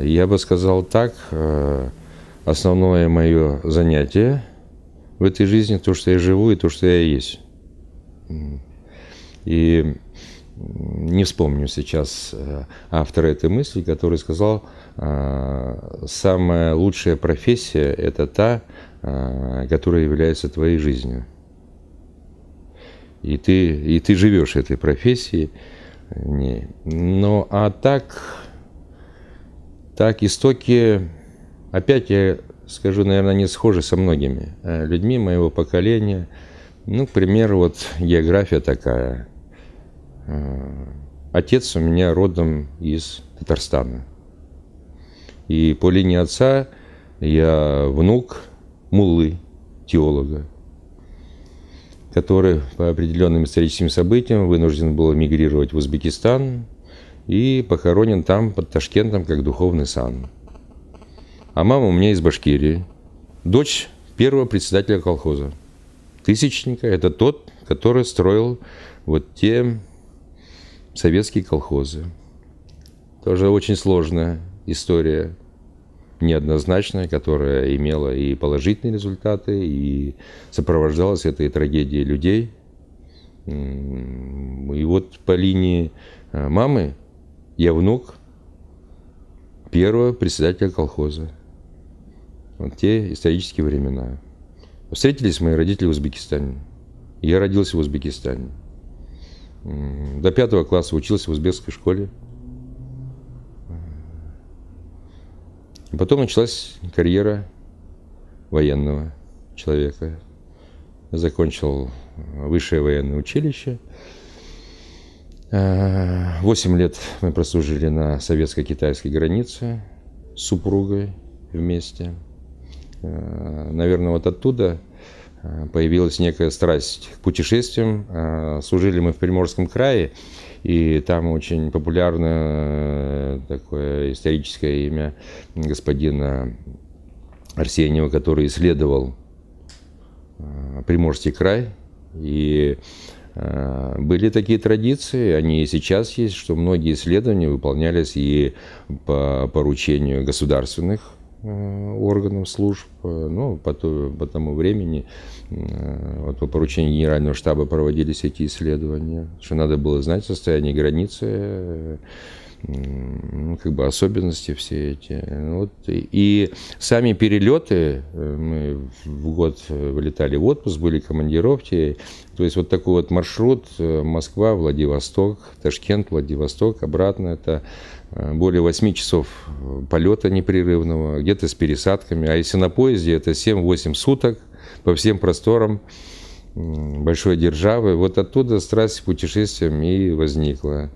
Э, я бы сказал так, э, основное мое занятие в этой жизни то, что я живу и то, что я есть. И не вспомню сейчас э, автора этой мысли, который сказал, самая лучшая профессия – это та, которая является твоей жизнью. И ты, и ты живешь этой профессией. Не. Ну, а так, так истоки, опять я скажу, наверное, не схожи со многими э, людьми моего поколения. Ну, к примеру, вот география такая. Э, отец у меня родом из Татарстана. И по линии отца я внук муллы, теолога который по определенным историческим событиям вынужден был мигрировать в Узбекистан и похоронен там под Ташкентом как духовный сан. А мама у меня из Башкирии, дочь первого председателя колхоза. Тысячника – это тот, который строил вот те советские колхозы. Тоже очень сложная история неоднозначная, которая имела и положительные результаты, и сопровождалась этой трагедией людей. И вот по линии э, мамы я внук первого председателя колхоза. Вот те исторические времена. Встретились мои родители в Узбекистане. Я родился в Узбекистане. До пятого класса учился в узбекской школе. Потом началась карьера военного человека. Закончил высшее военное училище. А, восемь лет мы прослужили на советско-китайской границе с супругой вместе. А, наверное, вот оттуда а, появилась некая страсть к путешествиям. Служили мы в Приморском крае, и там очень популярное такое историческое имя господина Арсеньева, который исследовал э, Приморский край. И э, были такие традиции, они и сейчас есть, что многие исследования выполнялись и по поручению государственных Э, органов служб, э, ну, по, то, по тому времени, э, вот по поручению Генерального штаба проводились эти исследования, что надо было знать состояние границы, ну, как бы особенности все эти. Вот. И сами перелеты, мы в год вылетали в отпуск, были командировки, то есть вот такой вот маршрут Москва, Владивосток, Ташкент, Владивосток, обратно, это Э, более 8 часов полета непрерывного, где-то с пересадками. А если на поезде, это 7-8 суток по всем просторам большой державы. Вот оттуда страсть к путешествиям и возникла.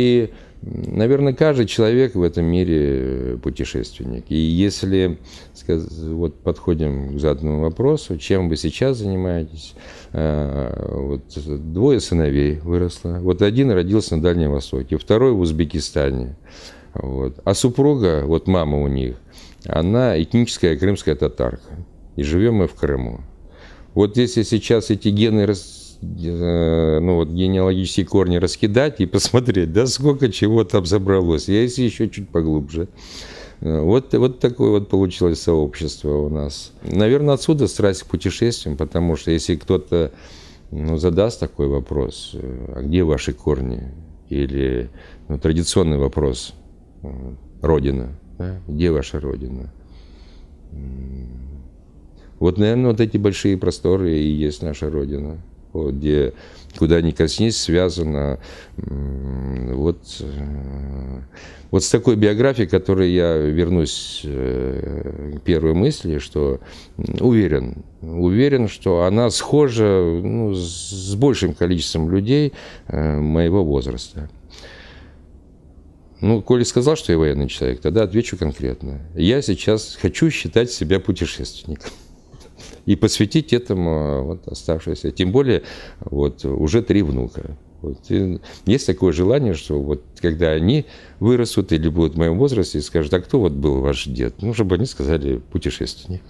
Э, и Наверное, каждый человек в этом мире путешественник. И если вот подходим к заданному вопросу, чем вы сейчас занимаетесь, э, вот двое сыновей выросло. Вот один родился на Дальнем Востоке, второй в Узбекистане. Вот. А супруга, вот мама у них, она этническая крымская татарка. И живем мы в Крыму. Вот если сейчас эти гены Э, ну, вот, генеалогические корни раскидать и посмотреть, да, сколько чего там забралось. Я если еще чуть поглубже. Э, вот, вот такое вот получилось сообщество у нас. Наверное, отсюда страсть к путешествиям, потому что если кто-то ну, задаст такой вопрос, э, а где ваши корни? Или ну, традиционный вопрос, родина, да? где ваша родина? Вот, наверное, вот эти большие просторы и есть наша родина где куда ни коснись, связано вот, э, вот с такой биографией, которой я вернусь э, к первой мысли, что уверен, уверен, что она схожа ну, с большим количеством людей э, моего возраста. Ну, Коля сказал, что я военный человек, тогда отвечу конкретно. Я сейчас хочу считать себя путешественником и посвятить этому вот, оставшееся. Тем более, вот, уже три внука. Вот. И есть такое желание, что вот когда они вырастут или будут в моем возрасте и скажут, а кто вот был ваш дед? Ну, чтобы они сказали путешественник.